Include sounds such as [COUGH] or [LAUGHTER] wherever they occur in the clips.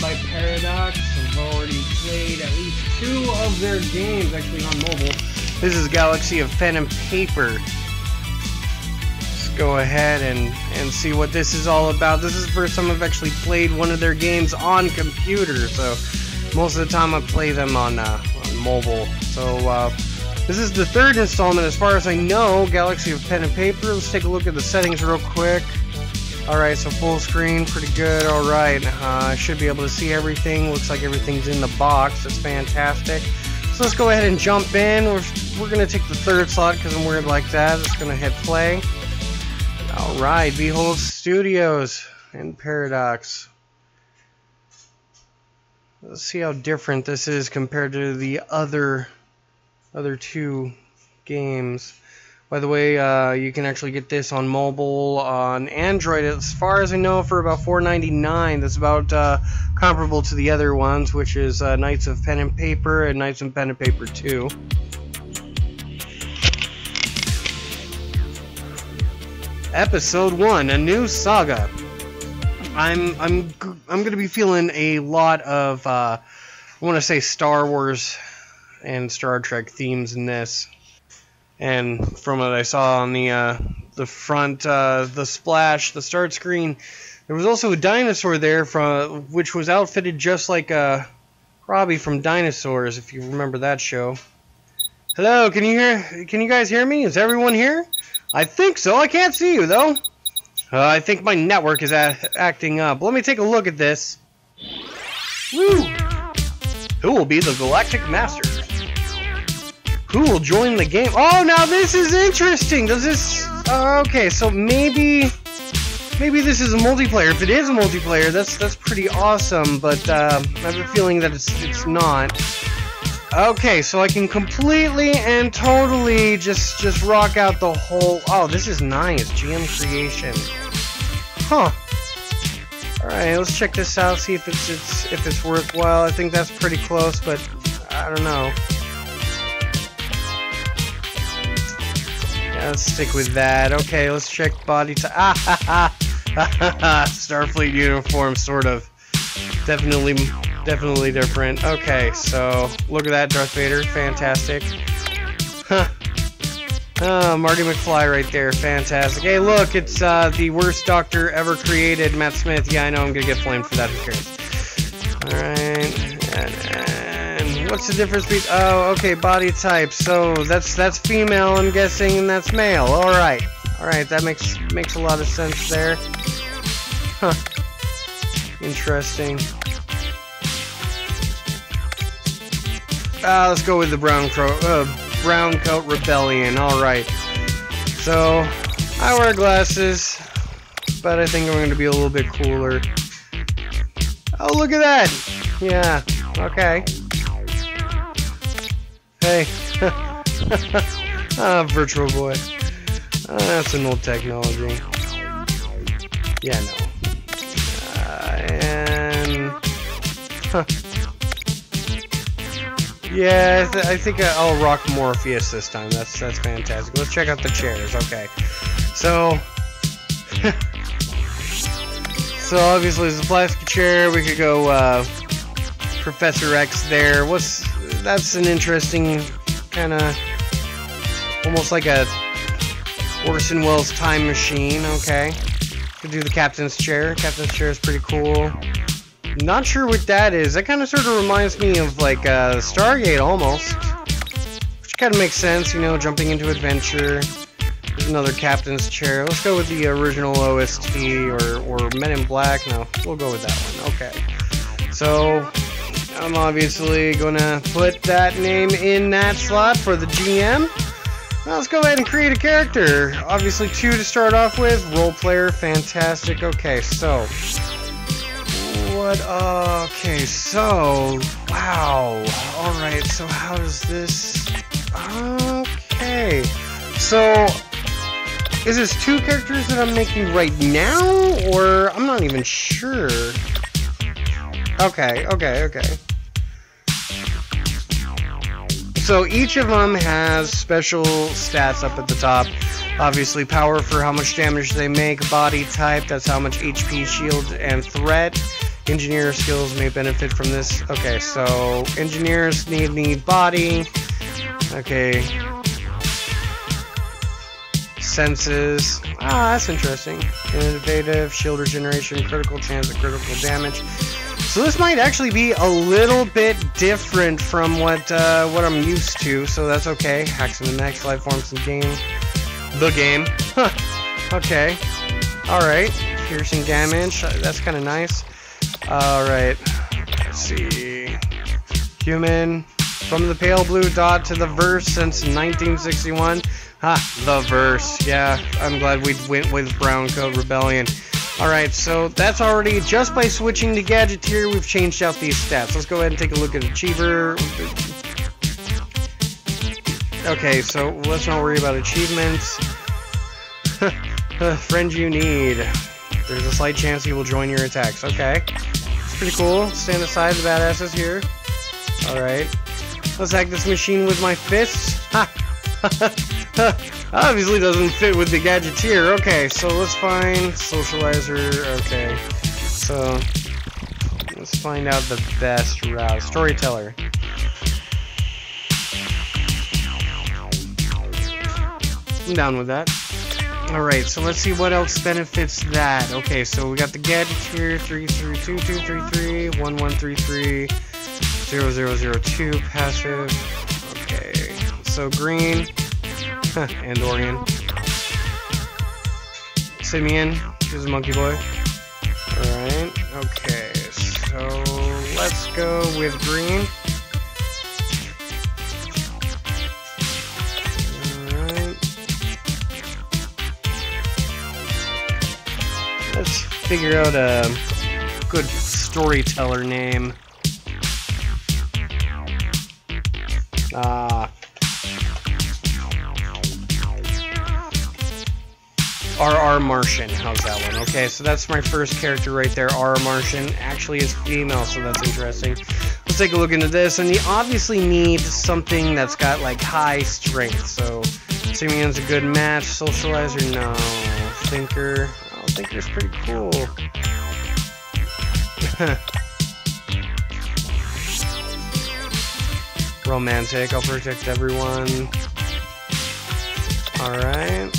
by Paradox. I've already played at least two of their games, actually on mobile. This is Galaxy of Pen and Paper. Let's go ahead and, and see what this is all about. This is the first time I've actually played one of their games on computer, so most of the time I play them on, uh, on mobile. So, uh, this is the third installment as far as I know, Galaxy of Pen and Paper. Let's take a look at the settings real quick. Alright, so full screen, pretty good, alright. Uh, I should be able to see everything. Looks like everything's in the box. That's fantastic. So let's go ahead and jump in. We're, we're going to take the third slot because I'm weird like that. It's going to hit play. Alright, Behold Studios and Paradox. Let's see how different this is compared to the other other two games. By the way, uh, you can actually get this on mobile, on Android, as far as I know, for about $4.99. That's about uh, comparable to the other ones, which is uh, Knights of Pen and Paper and Knights of Pen and Paper 2. Episode 1, A New Saga. I'm I'm I'm gonna be feeling a lot of uh, I want to say Star Wars and Star Trek themes in this. And from what I saw on the uh, the front, uh, the splash, the start screen, there was also a dinosaur there from which was outfitted just like uh, Robbie from Dinosaurs, if you remember that show. Hello, can you hear? Can you guys hear me? Is everyone here? I think so. I can't see you though. Uh, I think my network is acting up. Let me take a look at this. Woo! Who will be the Galactic Master? Who will join the game? Oh, now this is interesting. Does this... Uh, okay, so maybe... Maybe this is a multiplayer. If it is a multiplayer, that's that's pretty awesome, but uh, I have a feeling that it's, it's not. Okay, so I can completely and totally just just rock out the whole... Oh, this is nice. GM Creation. Huh. Alright, let's check this out, see if it's, it's if it's worthwhile. I think that's pretty close, but I don't know. Let's stick with that. Okay, let's check body type. Ah. [LAUGHS] Starfleet uniform, sort of. Definitely, definitely different. Okay, so look at that, Darth Vader. Fantastic. Huh. Oh, Marty McFly right there. Fantastic. Hey, look, it's uh, the worst doctor ever created, Matt Smith. Yeah, I know I'm to get flamed for that. Who? Alright. And, What's the difference between... Oh, okay, body type. So, that's that's female, I'm guessing, and that's male. Alright. Alright, that makes makes a lot of sense there. Huh. Interesting. Uh, let's go with the brown coat, uh, brown coat rebellion. All right. So I wear glasses, but I think I'm going to be a little bit cooler. Oh, look at that! Yeah. Okay. Hey. [LAUGHS] ah, Virtual Boy. Ah, that's an old technology. Yeah, no. Uh, and... Huh. Yeah, I, th I think I'll rock Morpheus this time. That's that's fantastic. Let's check out the chairs. Okay. So... [LAUGHS] so obviously it's a plastic chair. We could go uh, Professor X there. What's that's an interesting kind of almost like a Orson Welles time machine. Okay, could do the captain's chair. Captain's chair is pretty cool. Not sure what that is. That kind of sort of reminds me of like uh, Stargate almost, which kind of makes sense. You know, jumping into adventure. There's another captain's chair. Let's go with the original OST or or Men in Black. No, we'll go with that one. Okay. So I'm obviously gonna put that name in that slot for the GM. Now let's go ahead and create a character. Obviously two to start off with. Role player, fantastic. Okay, so what? Okay, so wow. All right. So how does this? Okay. So is this two characters that I'm making right now, or I'm not even sure. Okay, okay, okay. So each of them has special stats up at the top. Obviously, power for how much damage they make, body type, that's how much HP, shield, and threat. Engineer skills may benefit from this. Okay, so engineers need need body. Okay. Senses. Ah, that's interesting. Innovative, shield regeneration, critical chance of critical damage. So this might actually be a little bit different from what uh, what I'm used to, so that's okay. Hacks in the next life forms in game. The game. Huh. Okay. Alright. Piercing damage. That's kind of nice. Alright. Let's see. Human. From the pale blue dot to the verse since 1961. Ha, the verse. Yeah, I'm glad we went with Brown Code Rebellion. Alright, so that's already, just by switching to Gadgeteer, we've changed out these stats. Let's go ahead and take a look at Achiever. Okay, so let's not worry about achievements. [LAUGHS] Friend you need. There's a slight chance he will join your attacks. Okay. It's pretty cool. Stand aside the badasses here. Alright. Let's hack this machine with my fists. Ha! [LAUGHS] Obviously doesn't fit with the gadgeteer. Okay, so let's find socializer. Okay. So let's find out the best route. Storyteller. I'm down with that. Alright, so let's see what else benefits that. Okay, so we got the Gadgeteer 332233, 1133, 0002, passive. So green, Andorian. Simeon, he's a monkey boy. Alright, okay, so let's go with green. Let's figure out a good storyteller name. Ah. RR Martian, how's that one? Okay, so that's my first character right there, RR Martian. Actually is female, so that's interesting. Let's take a look into this, and you obviously need something that's got like high strength, so Simeon's a good match. Socializer, no. Thinker, oh, Thinker's pretty cool. [LAUGHS] Romantic, I'll protect everyone. Alright.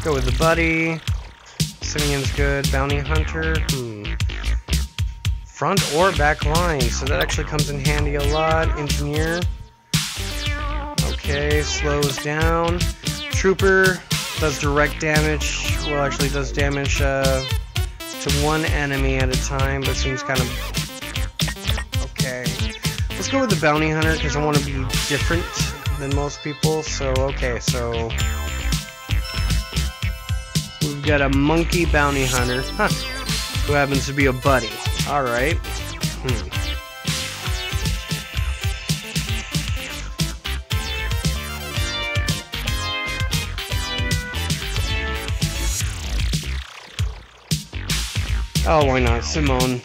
Let's go with the buddy. Simeon's good. Bounty Hunter. Hmm. Front or back line, so that actually comes in handy a lot. Engineer. Okay, slows down. Trooper does direct damage. Well, actually does damage uh, to one enemy at a time, but seems kind of... Okay. Let's go with the Bounty Hunter, because I want to be different than most people. So, okay, so... We've got a Monkey Bounty Hunter, huh, who happens to be a buddy. Alright. Hmm. Oh, why not? Simone.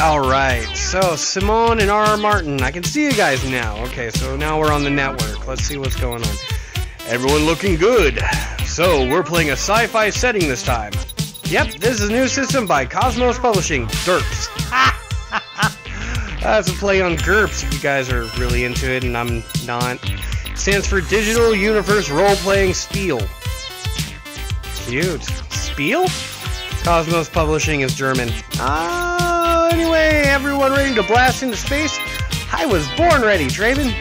Alright, so Simone and R.R. Martin. I can see you guys now. Okay, so now we're on the network. Let's see what's going on. Everyone looking good. So, we're playing a sci-fi setting this time. Yep, this is a new system by Cosmos Publishing, DURPS. [LAUGHS] That's a play on GURPS if you guys are really into it and I'm not stands for Digital Universe Role Playing Spiel. Cute. Spiel? Cosmos Publishing is German. Ah, uh, everyone ready to blast into space? I was born ready, Draven.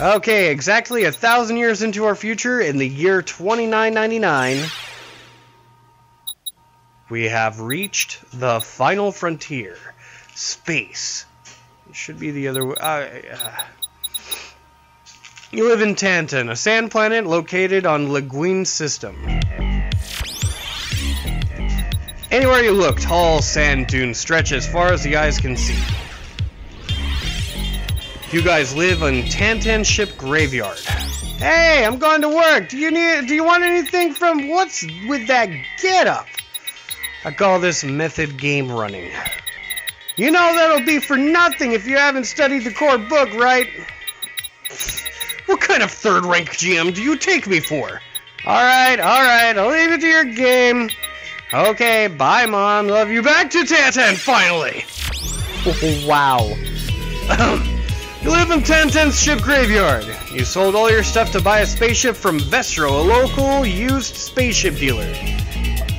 Okay, exactly a thousand years into our future, in the year 2999, we have reached the final frontier. Space. It should be the other way. Uh, you live in Tantan, a sand planet located on Laguine system. Anywhere you look, tall sand dunes stretch as far as the eyes can see. You guys live on Tantan Ship Graveyard. Hey, I'm going to work. Do you need? Do you want anything from? What's with that get up? I call this method game running. You know that'll be for nothing if you haven't studied the core book, right? What kind of third-rank GM do you take me for? Alright, alright, I'll leave it to your game. Okay, bye, Mom. Love you back to Tantan, finally! Wow. you live in Tantan's ship graveyard. You sold all your stuff to buy a spaceship from Vestro, a local used spaceship dealer.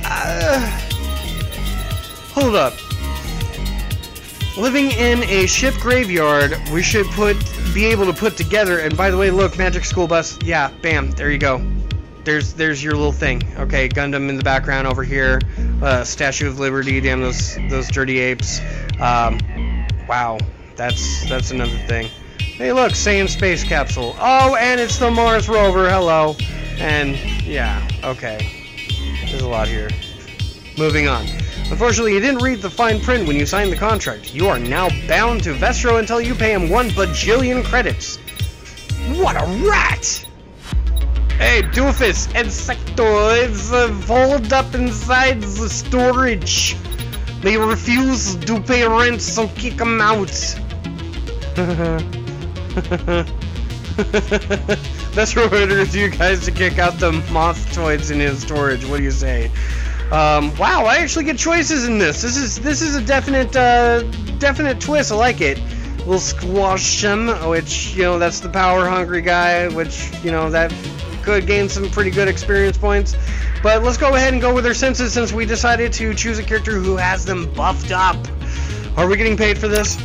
Uh, hold up. Living in a ship graveyard, we should put be able to put together. And by the way, look, Magic School Bus. Yeah, bam, there you go. There's there's your little thing. Okay, Gundam in the background over here. Uh, Statue of Liberty. Damn those those dirty apes. Um, wow, that's that's another thing. Hey, look, same space capsule. Oh, and it's the Mars rover. Hello. And yeah, okay. There's a lot here. Moving on. Unfortunately, you didn't read the fine print when you signed the contract. You are now bound to Vestro until you pay him one bajillion credits. What a rat! Hey, doofus, insectoids uh, up inside the storage. They refuse to pay rent, so kick them out. [LAUGHS] Vestro orders you guys to kick out the Mothoids in his storage. What do you say? Um, wow, I actually get choices in this. This is this is a definite uh, definite twist. I like it. We'll squash him, which you know that's the power hungry guy, which you know that could gain some pretty good experience points. But let's go ahead and go with our senses since we decided to choose a character who has them buffed up. Are we getting paid for this?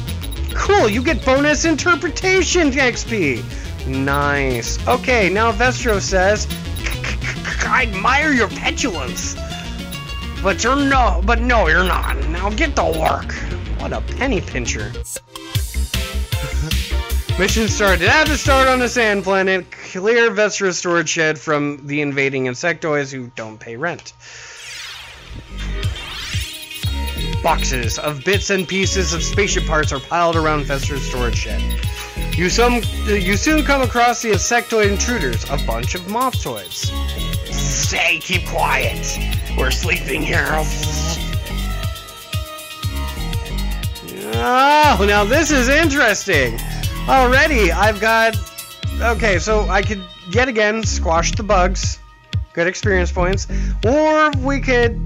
Cool, you get bonus interpretation XP. Nice. Okay, now Vestro says, I admire your petulance. But you're no, but no, you're not. Now get to work. What a penny pincher. Mission started. At the start on a sand planet, clear Vestro storage shed from the invading insectoids who don't pay rent. Boxes of bits and pieces of spaceship parts are piled around Vestro's storage shed. You, some, you soon come across the insectoid intruders, a bunch of Mothoids. Say, keep quiet. We're sleeping here. Oh, now this is interesting. Already, I've got... Okay, so I could, yet again, squash the bugs. Good experience points. Or we could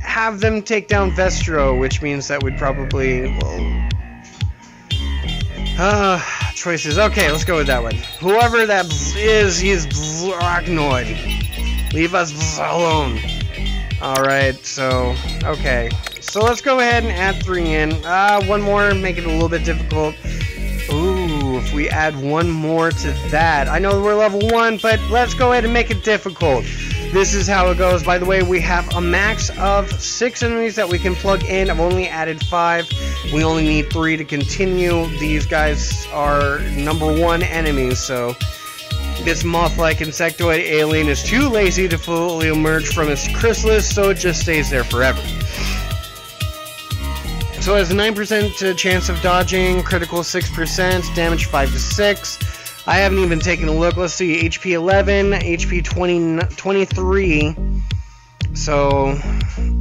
have them take down Vestro, which means that we'd probably... Well, uh, choices. Okay, let's go with that one. Whoever that is, he's Arachnoid. Leave us alone. Alright, so, okay. So let's go ahead and add three in. Uh, one more, make it a little bit difficult. If we add one more to that. I know we're level one, but let's go ahead and make it difficult. This is how it goes. By the way, we have a max of six enemies that we can plug in. I've only added five. We only need three to continue. These guys are number one enemies, so this moth-like insectoid alien is too lazy to fully emerge from its chrysalis, so it just stays there forever. So it has a 9% uh, chance of dodging, critical 6%, damage 5 to 6. I haven't even taken a look. Let's see, HP 11, HP 20, 23. So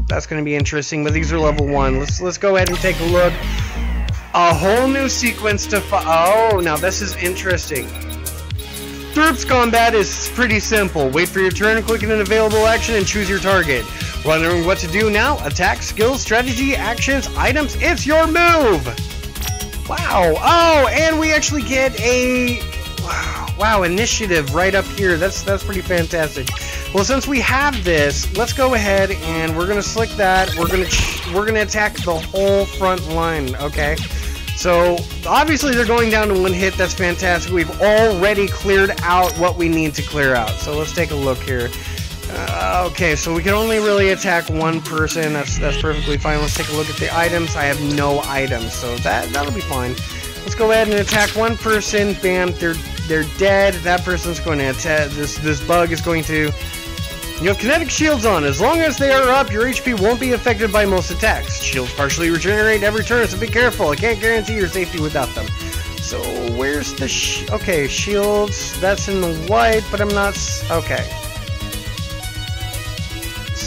that's going to be interesting. But these are level one. Let's let's go ahead and take a look. A whole new sequence to oh now this is interesting. DURPS combat is pretty simple. Wait for your turn, click an available action, and choose your target. Wondering what to do now? Attack, skills, strategy, actions, items. It's your move. Wow. Oh, and we actually get a wow, initiative right up here. That's that's pretty fantastic. Well, since we have this, let's go ahead and we're gonna slick that. We're gonna we're gonna attack the whole front line. Okay. So obviously they're going down to one hit. That's fantastic. We've already cleared out what we need to clear out. So let's take a look here. Uh, okay, so we can only really attack one person. That's that's perfectly fine. Let's take a look at the items. I have no items, so that that'll be fine. Let's go ahead and attack one person. Bam, they're they're dead. That person's going to attack. This this bug is going to. You have kinetic shields on. As long as they are up, your HP won't be affected by most attacks. Shields partially regenerate every turn, so be careful. I can't guarantee your safety without them. So where's the sh okay shields? That's in the white, but I'm not. okay.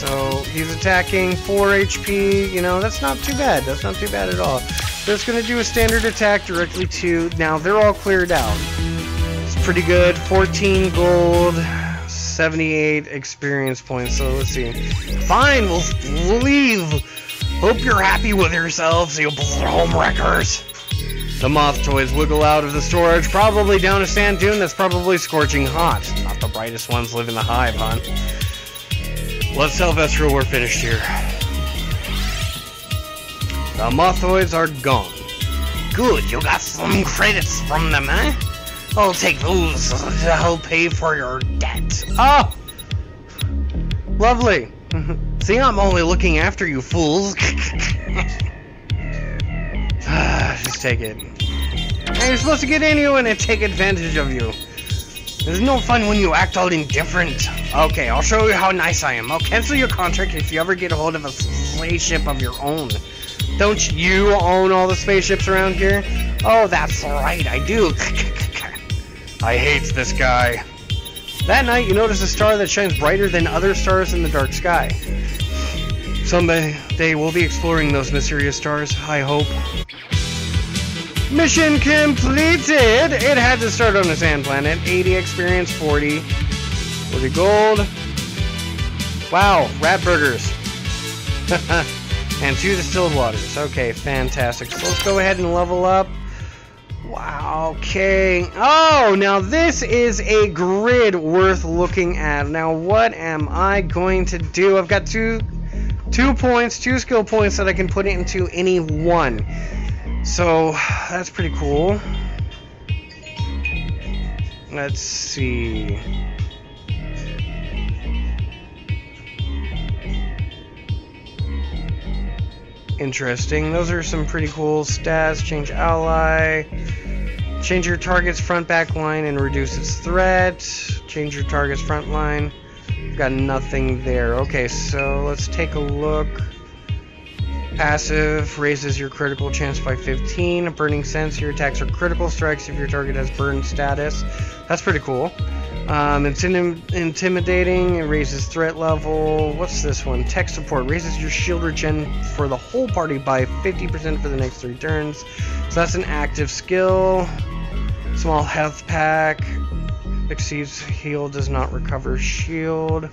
So he's attacking 4 HP. You know, that's not too bad. That's not too bad at all. Just gonna do a standard attack directly to. Now they're all cleared out. It's pretty good. 14 gold, 78 experience points. So let's see. Fine, we'll, we'll leave. Hope you're happy with yourselves, you home wreckers. The Mothoids wiggle out of the storage, probably down a sand dune that's probably scorching hot. Not the brightest ones live in the hive, hon. Let's tell Vestro we're finished here. The Mothoids are gone. Good, you got some credits from them, eh? I'll take those to help pay for your debt. Oh! Lovely. [LAUGHS] See, I'm only looking after you fools. [LAUGHS] Just take it. Hey, you're supposed to get anyone and take advantage of you. There's no fun when you act all indifferent. Okay, I'll show you how nice I am. I'll cancel your contract if you ever get a hold of a spaceship of your own. Don't you own all the spaceships around here? Oh, that's right, I do. [LAUGHS] I hate this guy. That night, you notice a star that shines brighter than other stars in the dark sky. Someday, we'll be exploring those mysterious stars, I hope. Mission completed! It had to start on a sand planet. 80 experience, 40. 40 gold. Wow, rat burgers. [LAUGHS] and two distilled waters. Okay, fantastic. So let's go ahead and level up. Wow, okay. Oh, now this is a grid worth looking at. Now, what am I going to do? I've got two two points, two skill points that I can put into any one. So, that's pretty cool. Let's see. Interesting. Those are some pretty cool stats. Change ally. Change your target's front back line and reduce its threat. Change your target's front line. Got nothing there. Okay, so let's take a look. Passive raises your critical chance by 15. Burning Sense, your attacks are critical strikes if your target has burn status. That's pretty cool. Um, intimidating, it raises threat level. What's this one? Tech support raises your shield regen for the whole party by 50% for the next three turns. So that's an active skill. Small health pack. Exceeds heal, does not recover shield.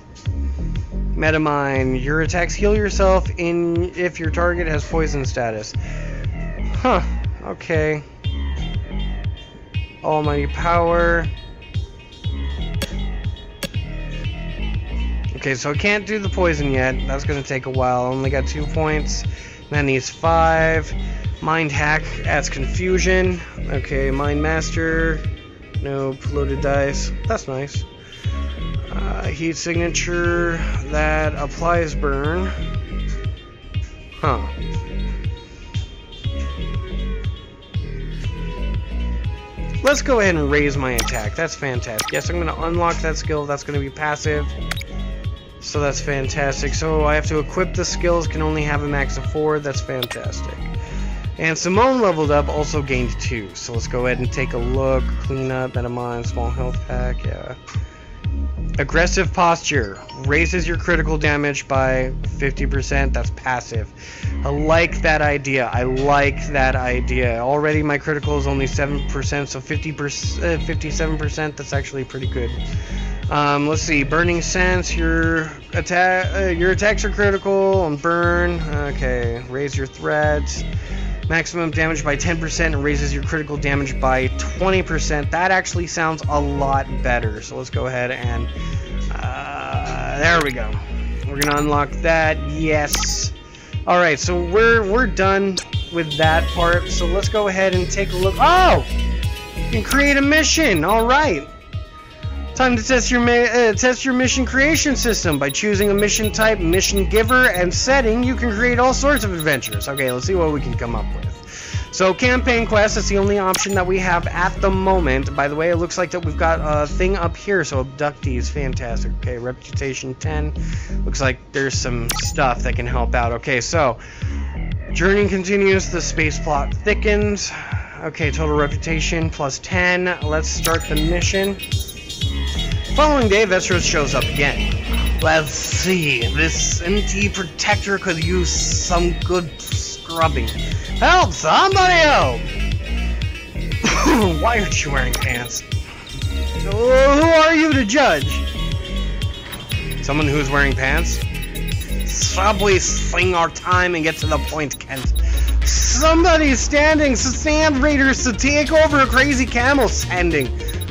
Metamine. Your attacks heal yourself in if your target has poison status. Huh. Okay. Almighty power. Okay, so I can't do the poison yet. That's gonna take a while. Only got two points. That needs five. Mind hack adds confusion. Okay, mind master. No polluted dice. That's nice. Uh, heat signature that applies burn. Huh. Let's go ahead and raise my attack. That's fantastic. Yes, I'm going to unlock that skill. That's going to be passive. So that's fantastic. So I have to equip the skills, can only have a max of four. That's fantastic. And Simone leveled up, also gained two. So let's go ahead and take a look. Clean up, Metamine, small health pack, yeah. Aggressive posture raises your critical damage by 50%. That's passive. I like that idea. I like that idea. Already my critical is only 7%, so 50 percent, 57%. That's actually pretty good. Um, let's see. Burning sense. Your attack. Uh, your attacks are critical on burn. Okay. Raise your threat. Maximum damage by 10% and raises your critical damage by 20%. That actually sounds a lot better. So let's go ahead and... Uh, there we go. We're going to unlock that. Yes. Alright, so we're, we're done with that part. So let's go ahead and take a look. Oh! You can create a mission. Alright. Time to test your uh, test your mission creation system by choosing a mission type, mission giver, and setting. You can create all sorts of adventures. Okay, let's see what we can come up with. So campaign quest is the only option that we have at the moment. By the way, it looks like that we've got a thing up here. So abductees, fantastic. Okay, reputation 10. Looks like there's some stuff that can help out. Okay, so journey continues. The space plot thickens. Okay, total reputation plus 10. Let's start the mission. Following day, Vestros shows up again. Let's see. This MT protector could use some good scrubbing. Help! Somebody help! [LAUGHS] Why aren't you wearing pants? Who are you to judge? Someone who's wearing pants? We sing our time and get to the point, Kent? Somebody's standing sand raiders to take over a crazy camel standing.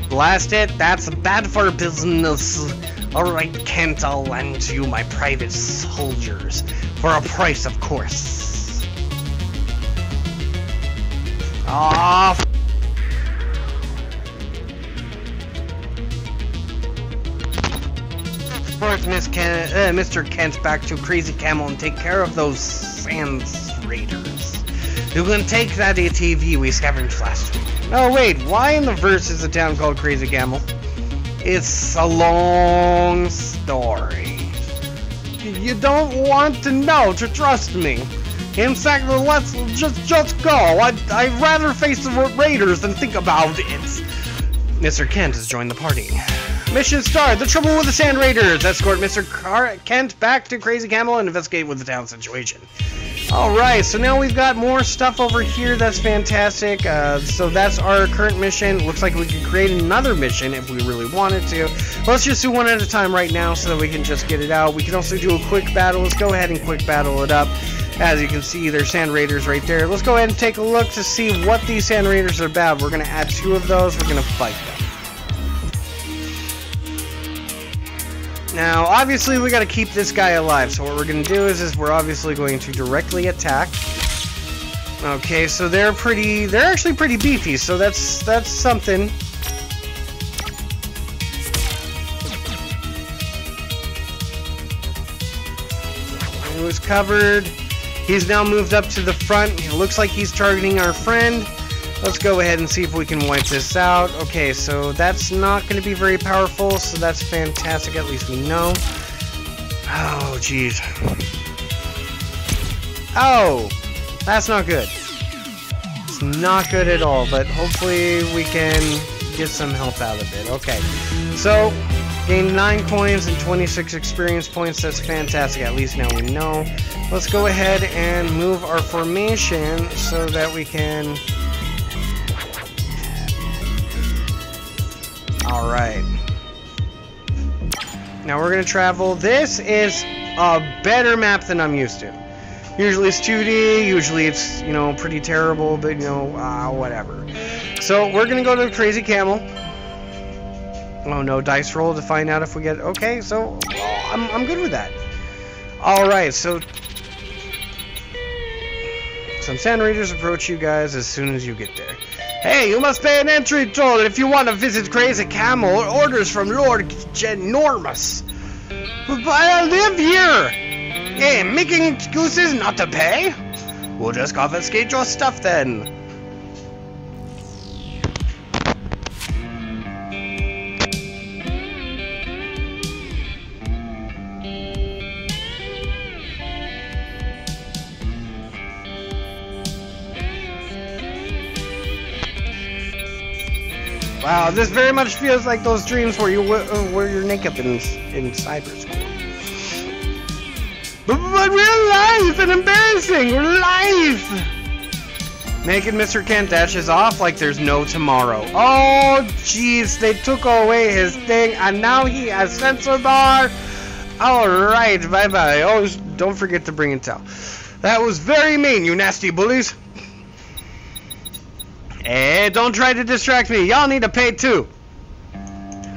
Blast it, that's bad for business. Alright, Kent, I'll lend you my private soldiers. For a price, of course. Ah, Force Miss Ken, uh, Mr. Kent back to Crazy Camel and take care of those Sands Raiders. You can take that ATV we scavenged last week. Oh wait, why in the verse is a town called Crazy Camel? It's a long story. You don't want to know, to trust me. In fact, let's just just go. I'd, I'd rather face the raiders than think about it. Mr. Kent has joined the party. Mission start. The trouble with the Sand Raiders. Escort Mr. Car Kent back to Crazy Camel and investigate with the town situation. Alright, so now we've got more stuff over here that's fantastic. Uh, so that's our current mission. Looks like we could create another mission if we really wanted to. Let's just do one at a time right now so that we can just get it out. We can also do a quick battle. Let's go ahead and quick battle it up. As you can see, there's Sand Raiders right there. Let's go ahead and take a look to see what these Sand Raiders are about. We're going to add two of those. We're going to fight them. Now, obviously, we got to keep this guy alive. So what we're to do is, is we're obviously going to directly attack. Okay, so they're pretty, they're actually pretty beefy. So that's that's something. He was covered. He's now moved up to the front. It looks like he's targeting our friend. Let's go ahead and see if we can wipe this out. Okay, so that's not going to be very powerful, so that's fantastic. At least we know. Oh, jeez. Oh! That's not good. It's not good at all, but hopefully we can get some health out of it. Okay, so gain 9 coins and 26 experience points. That's fantastic. At least now we know. Let's go ahead and move our formation so that we can Alright. Now we're going to travel. This is a better map than I'm used to. Usually it's 2D, usually it's, you know, pretty terrible, but, you know, uh, whatever. So we're going to go to Crazy Camel. Oh no, dice roll to find out if we get... Okay, so well, I'm, I'm good with that. Alright, so... Some Sand Raiders approach you guys as soon as you get there. Hey, you must pay an entry toll if you want to visit Crazy Camel. Orders from Lord Ginormous. But I live here. Hey, making excuses not to pay? We'll just confiscate your stuff then. Wow, this very much feels like those dreams where you uh, where you're naked in in cyber school. But, but real life and embarrassing life. Naked Mr. Kent dashes off like there's no tomorrow. Oh, jeez, they took away his thing, and now he has sensor bar. All right, bye bye. Oh, don't forget to bring Intel. That was very mean, you nasty bullies. Hey, eh, don't try to distract me. Y'all need to pay too. [LAUGHS]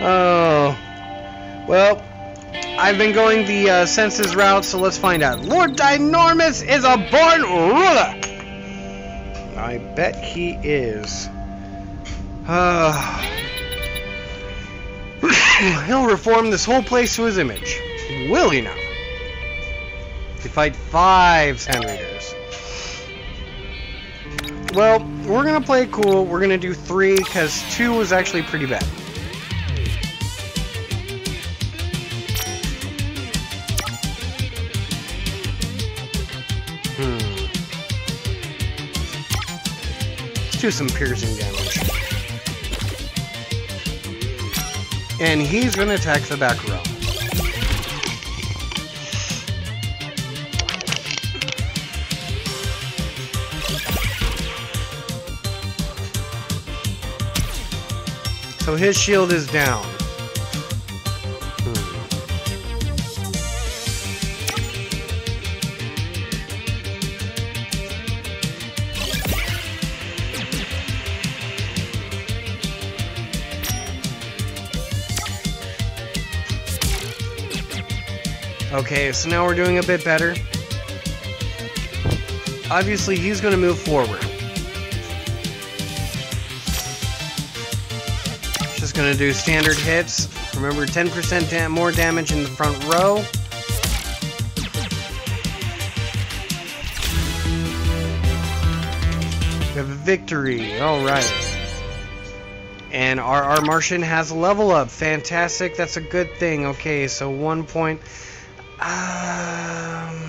oh. Well, I've been going the uh, census route, so let's find out. Lord Dinormous is a born ruler. I bet he is. Uh, [COUGHS] he'll reform this whole place to his image. Will he now? To fight five Raiders. Well, we're gonna play it cool. We're gonna do three because two was actually pretty bad. Hmm. Let's do some piercing damage. And he's going to attack the back row. So his shield is down. Hmm. Okay, so now we're doing a bit better. Obviously, he's going to move forward. Going to do standard hits. Remember, 10% da more damage in the front row. We have a victory. All right. And our, our Martian has a level up. Fantastic. That's a good thing. Okay, so one point. Um,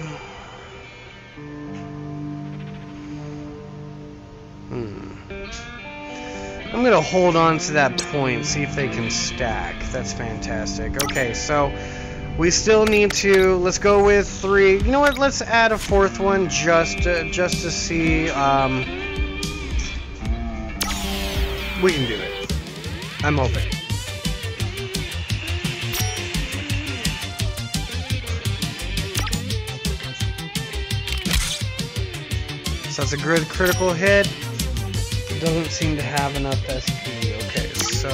I'm gonna hold on to that point, see if they can stack. That's fantastic. Okay, so we still need to. Let's go with three. You know what? Let's add a fourth one just to, just to see. Um, we can do it. I'm hoping. So that's a good critical hit. Doesn't seem to have enough SP. Okay, so.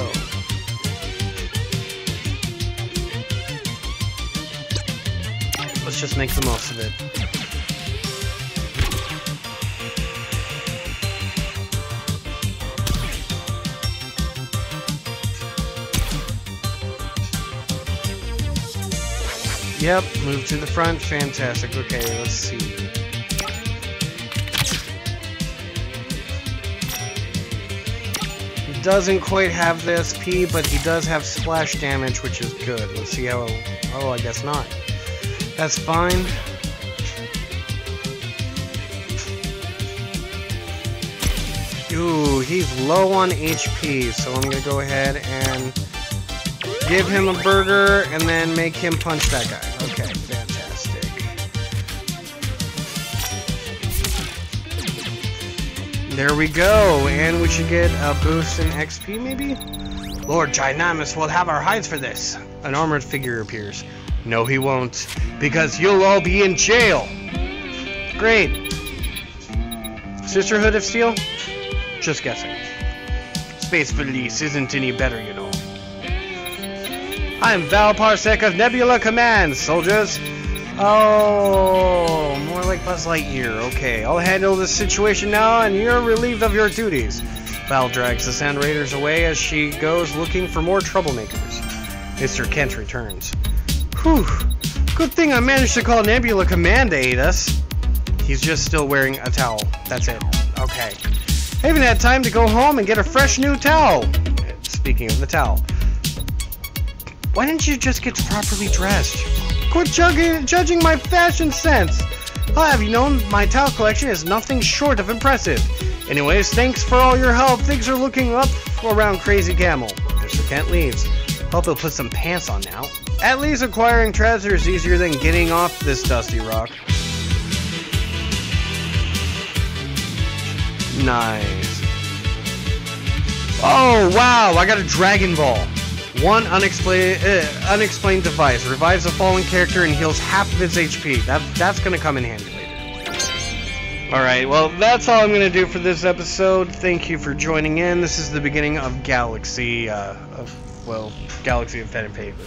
Let's just make the most of it. Yep, move to the front. Fantastic. Okay, let's see. Doesn't quite have the SP, but he does have splash damage, which is good. Let's see how... Oh, I guess not. That's fine. Ooh, he's low on HP, so I'm gonna go ahead and give him a burger and then make him punch that guy. Okay, There we go, and we should get a boost in XP maybe? Lord Gynamus will have our hides for this. An armored figure appears. No, he won't, because you'll all be in jail. Great. Sisterhood of Steel? Just guessing. Space Police isn't any better, you know. I'm Val Parsec of Nebula Command, soldiers. Oh, more like Buzz Lightyear. Okay, I'll handle this situation now, and you're relieved of your duties. Val drags the Sand Raiders away as she goes looking for more troublemakers. Mr. Kent returns. Whew, good thing I managed to call Nebula Command to aid us. He's just still wearing a towel. That's it. Okay. I even had time to go home and get a fresh new towel. Speaking of the towel. Why didn't you just get properly dressed? Quit judging, judging my fashion sense. I'll have you known my towel collection is nothing short of impressive. Anyways, thanks for all your help. Things are looking up around Crazy Camel. Mr. Kent leaves. Hope he'll put some pants on now. At least acquiring treasure is easier than getting off this dusty rock. Nice. Oh, wow, I got a Dragon Ball. One unexplained uh, unexplained device revives a fallen character and heals half of its HP. That that's gonna come in handy later. All right, well that's all I'm gonna do for this episode. Thank you for joining in. This is the beginning of Galaxy, uh, of well, Galaxy of Pen and Paper.